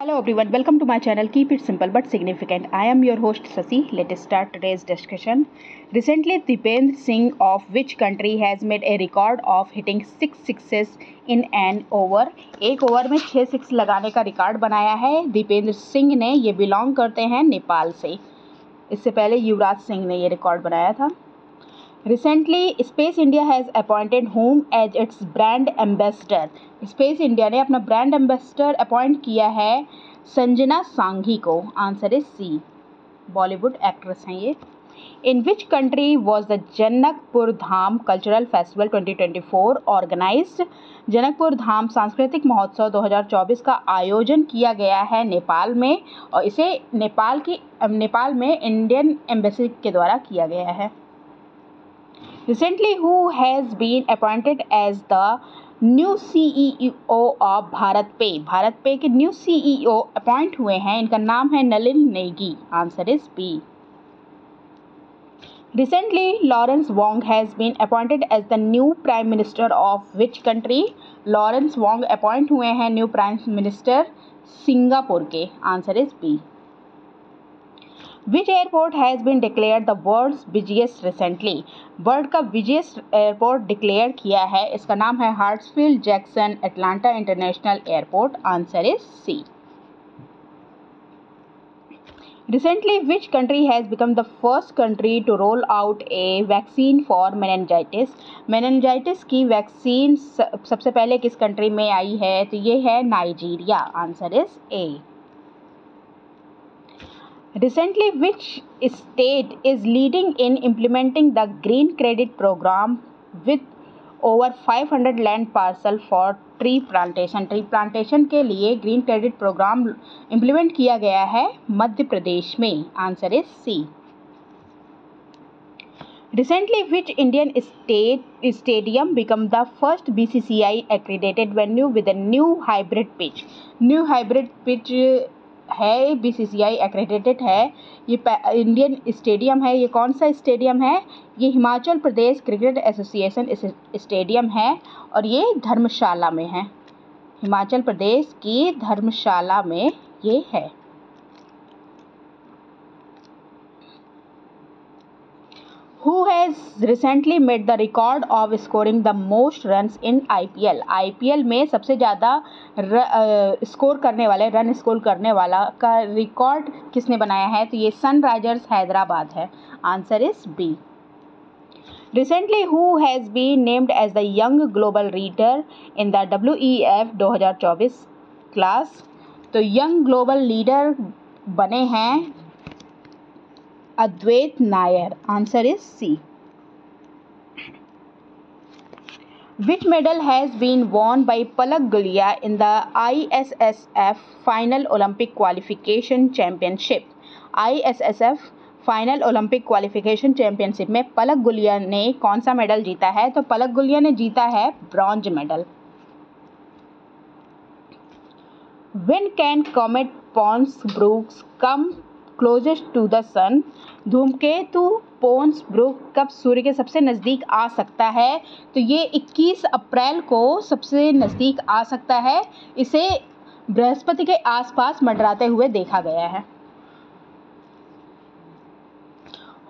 Hello everyone welcome to my channel keep it simple but significant I am your host Shashi let start today's discussion recently Dipendra Singh of which country has made a record of hitting six sixes in an over एक over में छः six लगाने का record बनाया है। दीपेंद्र सिंह ने ये belong करते हैं नेपाल से। इससे पहले युवराज सिंह ने यह रिकॉर्ड बनाया था। Recently space India has appointed whom as its brand ambassador space India ने अपना ब्रांड एम्बेसडर अपॉइंट किया है संजना सांघी को। Answer is C Bollywood actress हैं ये। In which country was the Janakpur Dham cultural festival 2024 organised Janakpur Dham सांस्कृतिक महोत्सव 2024 का आयोजन किया गया है नेपाल में और इसे नेपाल की, नेपाल में इंडियन एम्बेसी के द्वारा किया गया है। Recently who has been appointed as the new CEO of BharatPe BharatPe के न्यू सीईओ अपॉइंट हुए हैं इनका नाम है Nalin Negi answer is B Recently, Lawrence Wong has been appointed as the new Prime Minister of which country? Lawrence Wong appoint हुए हैं new prime minister Singapore के answer is B which airport has been declared the world's busiest recently. World का busiest airport declare किया है। इसका नाम है Hartsfield Jackson Atlanta international airport. Answer is C. Recently, which country has become the first country to roll out a vaccine for meningitis? meningitis की vaccine सबसे पहले किस कंट्री में आई है? तो ये है Nigeria. Answer is A. Recently, which state is leading in implementing the Green Credit Program with over 500 land parcel for tree plantation tree plantation के लिए ग्रीन क्रेडिट प्रोग्राम इम्प्लीमेंट किया गया है मध्य प्रदेश में answer is C Recently, which Indian state stadium became the first BCCI accredited venue with a new hybrid pitch? New hybrid pitch है B C C I accredited है, ये Indian stadium है, ये कौन सा स्टेडियम है? ये Himachal Pradesh cricket association stadium है और ये धर्मशाला में है। हिमाचल प्रदेश की धर्मशाला में ये है। Who has recently made the record of scoring the most run in I P L I P L में सबसे ज़्यादा स्कोर करने वाले रन स्कोर करने वाला का रिकॉर्ड किसने बनाया है? तो ये सनराइजर्स हैदराबाद है। Answer is B recently who has been named as the young global leader in the W E F दो हज़ार चौबीस क्लास तो यंग ग्लोबल लीडर बने हैं medal has been won by Palak Gulia in the I S S F final Olympic qualification championship I S S F final Olympic qualification championship में पलक गुलिया ने कौन सा मेडल जीता है? तो पलक गुलिया ने जीता है bronze medal when can comet Pons Brooks come closest to the sun धूमकेतु पोन्स ब्रुक कब सूर्य के सबसे नज़दीक आ सकता है? तो ये 21 अप्रैल को सबसे नज़दीक आ सकता है। इसे बृहस्पति के आसपास मंडराते हुए देखा गया है।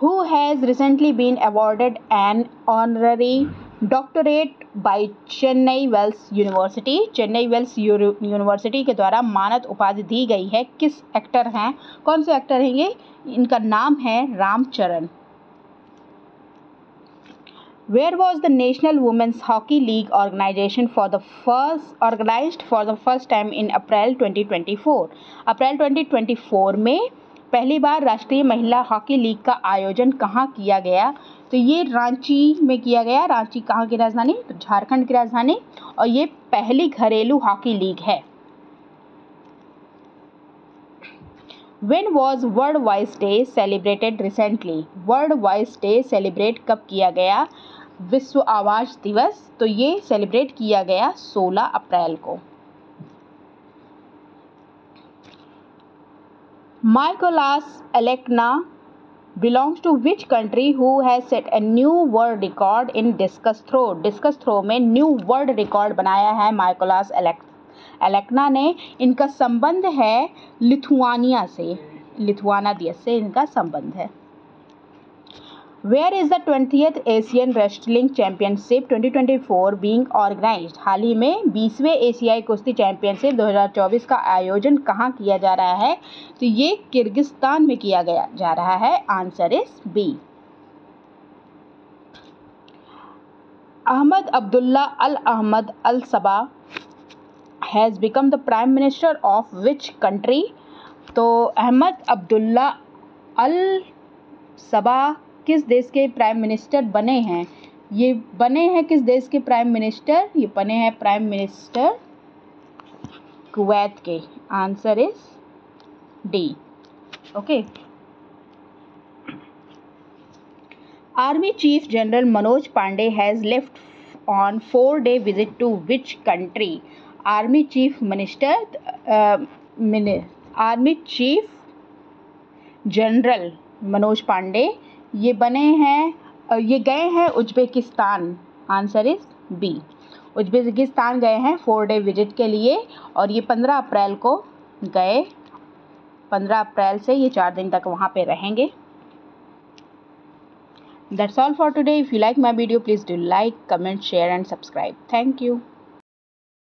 Who has recently been awarded an honorary doctorate by Chennai Vels university Chennai Vels university के द्वारा मानद उपाधि दी गई है। किस एक्टर हैं? कौन से एक्टर हैं ये? इनका नाम है Ram Charan. Where was the national women's hockey league organisation for the first organised for the first time in April 2024 April 2024 में पहली बार राष्ट्रीय महिला हॉकी लीग का आयोजन कहाँ किया गया? तो ये रांची में किया गया, रांची कहाँ की राजधानी? तो झारखंड की राजधानी। और ये पहली घरेलू हॉकी लीग है। When was world wise day celebrated recently world wise day celebrate कब किया गया? विश्व आवाज़ दिवस। तो ये सेलिब्रेट किया गया 16 अप्रैल को। माइकोलास एलेक्ना belongs to which country who has set a new world record in discus throw discus throw में new world record बनाया है माइकोलास एलेक्ना ने इनका संबंध है लिथुआनिया से लिथुआना देश से इनका संबंध है where is the twentieth Asian wrestling championship 2024 being organised हाल ही में बीसवें एशियाई कुश्ती चैंपियनशिप 2024 का आयोजन कहाँ किया जा रहा है? तो ये किर्गिस्तान में किया गया, जा रहा है। Answer is B Ahmad Abdullah Al Ahmad Al Sabah has become the prime minister of which country तो अहमद अब्दुल्ला अल सबा किस देश के प्राइम मिनिस्टर बने हैं? ये बने हैं किस देश के प्राइम मिनिस्टर? ये बने हैं प्राइम मिनिस्टर कुवैत के। Answer is D. Okay? Army chief general Manoj Pande has left on four day visit to which country? Army chief minister army chief general Manoj Pande ये बने हैं ये गए हैं Uzbekistan. Answer is B. Uzbekistan गए हैं four day visit के लिए और ये पंद्रह अप्रैल को गए। पंद्रह अप्रैल से ये चार दिन तक वहाँ पे रहेंगे। That's all for today if you like my video please do like comment share and subscribe thank you